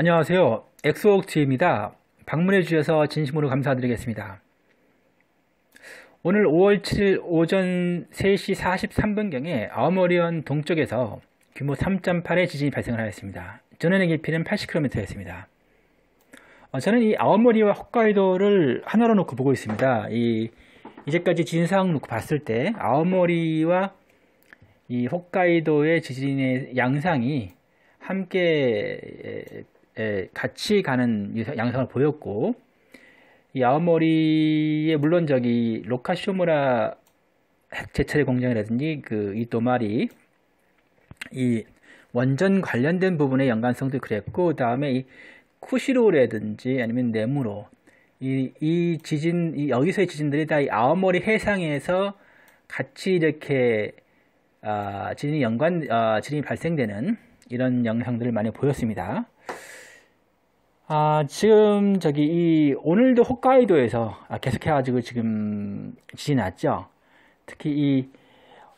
안녕하세요. 엑소옥트입니다. 방문해 주셔서 진심으로 감사드리겠습니다. 오늘 5월 7일 오전 3시 43분경에 아오모리현 동쪽에서 규모 3.8의 지진이 발생을 하였습니다. 전원의 깊이는 80km였습니다. 어, 저는 이 아오모리와 홋카이도를 하나로 놓고 보고 있습니다. 이, 이제까지 지진 상황 놓고 봤을 때 아오모리와 이 홋카이도의 지진의 양상이 함께 같이 가는 양상을 보였고 이 아오모리에 물론 저기 로카쇼무라 핵 제철의 공장이라든지 그 이도마리 이 원전 관련된 부분의 연관성도 그랬고 다음에 이 쿠시로라든지 아니면 네무로 이, 이 지진 이 여기서의 지진들이 다 이 아오모리 해상에서 같이 이렇게 아, 지진이 연관 아, 지진이 발생되는 이런 영상들을 많이 보였습니다. 아, 지금 저기 이 오늘도 홋카이도에서 아, 계속해가지고 지금 지진 났죠. 특히 이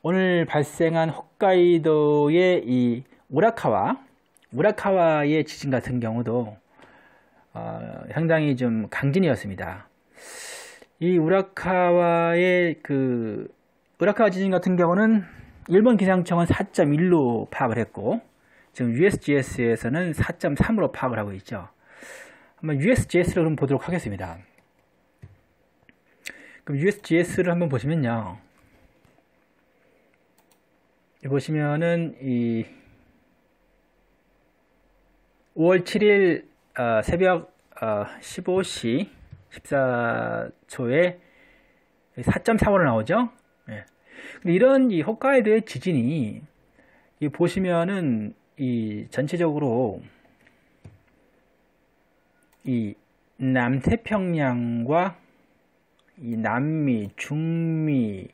오늘 발생한 홋카이도의 이 우라카와 우라카와의 지진 같은 경우도 어, 상당히 좀 강진이었습니다. 이 우라카와의 그 우라카와 지진 같은 경우는 일본 기상청은 4.1로 파악을 했고 지금 USGS에서는 4.3으로 파악을 하고 있죠. 한번 USGS를 한번 보도록 하겠습니다. 그럼 USGS를 한번 보시면요. 보시면은 이 5월 7일 어, 새벽 어, 15시 14초에 4.4으로 나오죠. 예. 이런 이 홋카이도의 지진이 이 보시면은 이 전체적으로 이 남태평양과 이 남미, 중미,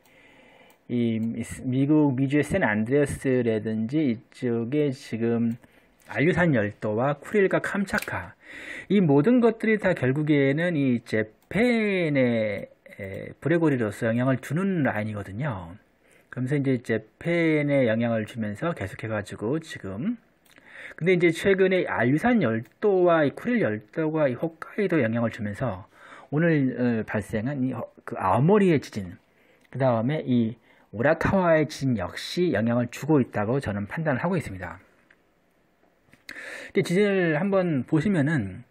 이 미국 미주의 샌 안드레스라든지 이쪽에 지금 알류산 열도와 쿠릴과 캄차카 이 모든 것들이 다 결국에는 이 재팬의 브레고리로서 영향을 주는 라인이거든요. 그러면서 이제 재팬에 영향을 주면서 계속해가지고 지금 근데 이제 최근에 알류산 열도와 이 쿠릴 열도가 이 홋카이도 영향을 주면서 오늘 어, 발생한 이 그 아오모리의 지진, 그 다음에 이 오라카와의 지진 역시 영향을 주고 있다고 저는 판단을 하고 있습니다. 지진을 한번 보시면은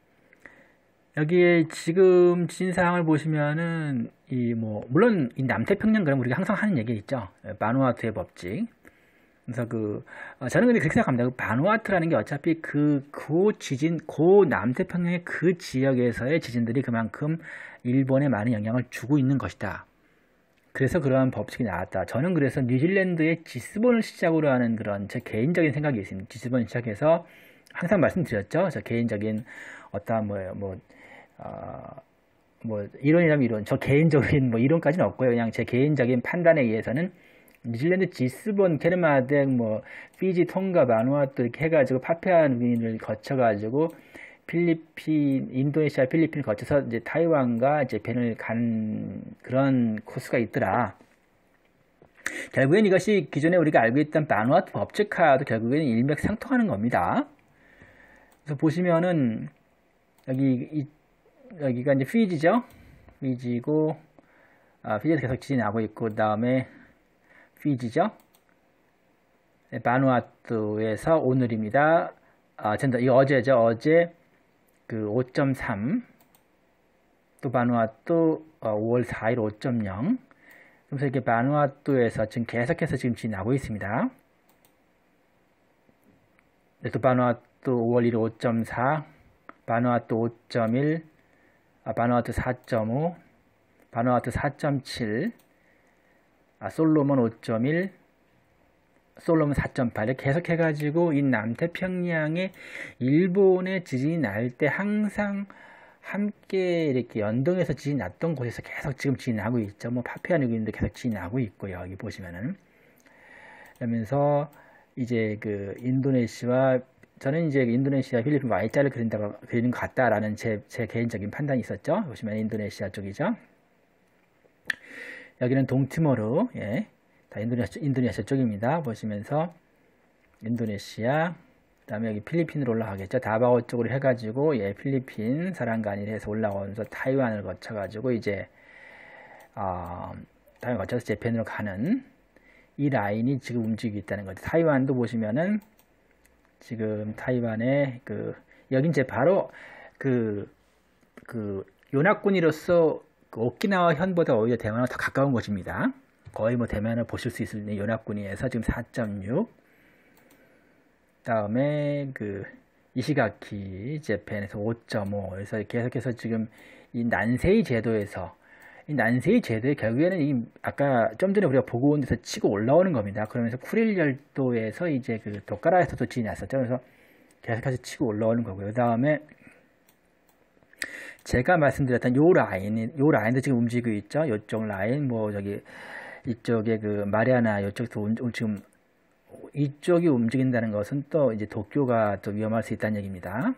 여기에 지금 지진 사항을 보시면은 이 뭐 물론 이 남태평양 그럼 우리가 항상 하는 얘기 있죠. 바누아투의 법칙. 그래서 그 어, 저는 근데 그렇게 생각합니다. 그 바누아투라는 게 어차피 그, 그 지진, 그 남태평양의 그 지역에서의 지진들이 그만큼 일본에 많은 영향을 주고 있는 것이다. 그래서 그러한 법칙이 나왔다. 저는 그래서 뉴질랜드의 지스본을 시작으로 하는 그런 제 개인적인 생각이 있습니다. 지스본 시작해서 항상 말씀드렸죠. 저 개인적인 어떠한 뭐, 뭐, 어, 뭐, 이론이라면 이론, 저 개인적인 뭐 이론까지는 없고요. 그냥 제 개인적인 판단에 의해서는 뉴질랜드 지스본, 케르마덱, 뭐, 피지, 통가, 바누아투 이렇게 해가지고 파푸아 뉴기니를 거쳐가지고 필리핀, 인도네시아, 필리핀을 거쳐서 이제 타이완과 이제 벤을 간 그런 코스가 있더라. 결국엔 이것이 기존에 우리가 알고 있던 바누아투 법칙화도 결국에는 일맥상통하는 겁니다. 그래서 보시면은 여기 이, 여기가 이제 피지죠. 피지고 아, 피지에서 계속 지진이 나고 있고 그다음에 피지죠. 네, 바누아투에서 오늘입니다. 아, 전다 이 어제죠. 어제 그 5.3. 또 바누아투 어, 5월 4일 5.0. 그래서 이렇게 바누아투에서 지금 계속해서 지금 지나고 진 있습니다. 네, 또 바누아투 5월 1일 5.4. 바누아투 5.1. 아, 바누아투 4.5. 바누아투 4.7. 아, 솔로몬 5.1, 솔로몬 4.8을 계속해가지고 이 남태평양에 일본의 지진이 날 때 항상 함께 이렇게 연동해서 지진이 났던 곳에서 계속 지금 지진이 나고 있죠. 뭐 파푸아뉴기니도 계속 지진이 나고 있고요. 여기 보시면은. 그러면서 이제 그 인도네시아와 저는 이제 인도네시아, 필리핀 Y자를 그린다고 그리는 것 같다라는 제, 제 개인적인 판단이 있었죠. 보시면 인도네시아 쪽이죠. 여기는 동티모르, 예. 다 인도네시아, 인도네시아 쪽입니다. 보시면서 인도네시아, 그 다음에 여기 필리핀으로 올라가겠죠. 다바오 쪽으로 해가지고, 예, 필리핀, 사랑간이를 해서 올라오면서 타이완을 거쳐가지고, 이제, 어, 타이완 거쳐서 재팬으로 가는 이 라인이 지금 움직이고 있다는 거죠. 타이완도 보시면은, 지금 타이완에 그, 여긴 이제 바로 그, 그, 요나군이로서 그 오키나와 현보다 오히려 대만과 더 가까운 곳입니다. 거의 뭐 대만을 보실 수 있는 요나군이에서 지금 4.6, 다음에 그 이시가키 재팬에서 5.5 그래서 계속해서 지금 이 난세이 제도에서 이 난세이 제도에 결국에는 이 아까 좀 전에 우리가 보고 온 데서 치고 올라오는 겁니다. 그러면서 쿠릴 열도에서 이제 그 도카라에서도 지났었죠. 그래서 계속해서 치고 올라오는 거고요. 그 다음에 제가 말씀드렸던 요 라인, 요 라인도 지금 움직이고 있죠. 요쪽 라인, 뭐 저기 이쪽에 그 마리아나 요쪽도 지금 이쪽이 움직인다는 것은 또 이제 도쿄가 또 위험할 수 있다는 얘기입니다.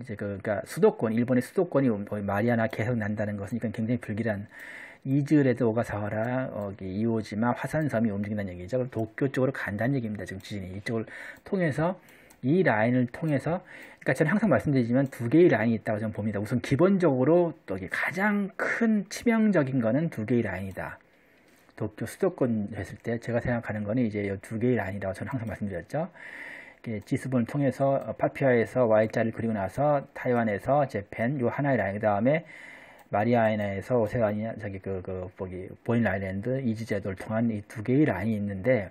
이제 그, 그러니까 수도권, 일본의 수도권이 마리아나 계속 난다는 것은 이건 굉장히 불길한 이즈레도 오가사와라, 여기 이오지마, 화산섬이 움직인다는 얘기죠. 그럼 도쿄 쪽으로 간다는 얘기입니다. 지금 지진이 이쪽을 통해서 이 라인을 통해서, 그러니까 저는 항상 말씀드리지만 두 개의 라인이 있다고 저는 봅니다. 우선 기본적으로 또 가장 큰 치명적인 거는 두 개의 라인이다. 도쿄 수도권 했을 때 제가 생각하는 거는 이제 이두 개의 라인이라고 저는 항상 말씀드렸죠. 지스본을 통해서 어, 파피아에서 Y자를 그리고 나서 타이완에서 재팬 요 하나의 라인 그 다음에 마리아이나에서 오세아니아 저기 그, 그 거기 보인 아일랜드 이지제도를 통한 이 두 개의 라인이 있는데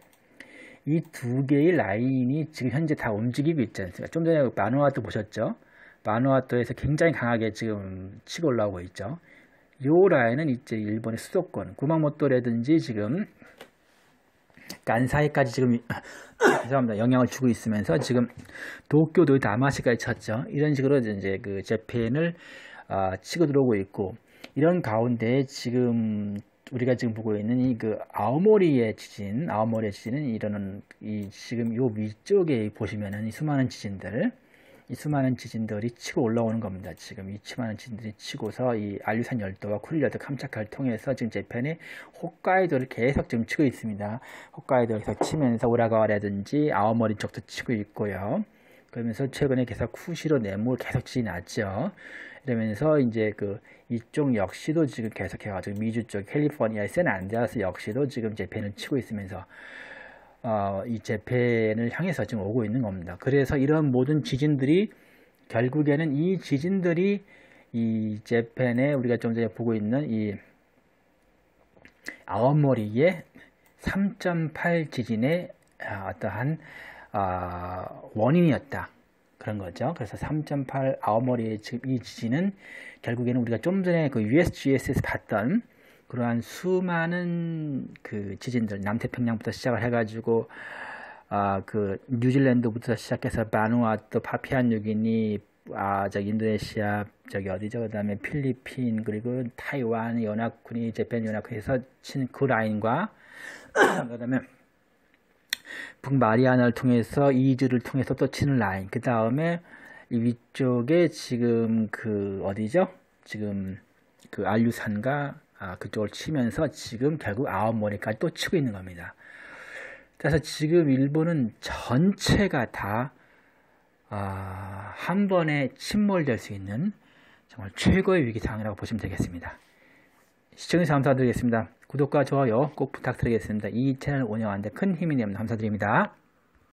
이 두 개의 라인이 지금 현재 다 움직이고 있지 않습니까? 좀 전에 마누아토 보셨죠? 마누아토에서 굉장히 강하게 지금 치고 올라오고 있죠. 요 라인은 이제 일본의 수도권 구마모토라든지 지금 간사이까지 지금 죄송합니다 영향을 주고 있으면서 지금 도쿄도 다마시까지 쳤죠 이런 식으로 이제 그 재팬을 아, 치고 들어오고 있고 이런 가운데 지금 우리가 지금 보고 있는 이 그 아오모리의 지진 아오모리의 지진은 이러는 이 지금 요 위쪽에 보시면은 이 수많은 지진들 이 수많은 지진들이 치고 올라오는 겁니다. 지금 이 수많은 지진들이 치고서 이 알류산 열도와 쿠릴 열도 캄차카를 통해서 지금 재팬이 홋카이도를 계속 지금 치고 있습니다. 홋카이도에서 치면서 오라가와라든지 아오머리 쪽도 치고 있고요. 그러면서 최근에 계속 쿠시로 네모 계속 지났죠. 이러면서 이제 그 이쪽 역시도 지금 계속해가지고 미주 쪽 캘리포니아의 샌안드레아스 역시도 지금 재팬을 치고 있으면서 어, 이 재팬을 향해서 지금 오고 있는 겁니다. 그래서 이런 모든 지진들이 결국에는 이 지진들이 이 재팬에 우리가 좀 전에 보고 있는 이 아워머리의 3.8 지진의 아, 어떠한 아, 원인이었다. 그런 거죠. 그래서 3.8 아워머리의 지금 이 지진은 결국에는 우리가 좀 전에 그 USGS에서 봤던 그러한 수많은 그 지진들 남태평양부터 시작을 해가지고 아그 뉴질랜드부터 시작해서 바누아또 파피아뉴기니 아 저기 인도네시아 저기 어디죠 그다음에 필리핀 그리고 타이완 연합군이 재팬 연합군에서 친 그 라인과 그다음에 북마리아나를 통해서 이주를 통해서 또 치는 라인 그 다음에 이 위쪽에 지금 그 어디죠 지금 그 알류산과 아, 그쪽을 치면서 지금 결국 아홉 머리까지 또 치고 있는 겁니다. 그래서 지금 일본은 전체가 다, 아, 한 번에 침몰될 수 있는 정말 최고의 위기 상황이라고 보시면 되겠습니다. 시청해주셔서 감사드리겠습니다. 구독과 좋아요 꼭 부탁드리겠습니다. 이 채널 운영하는데 큰 힘이 됩니다. 감사드립니다.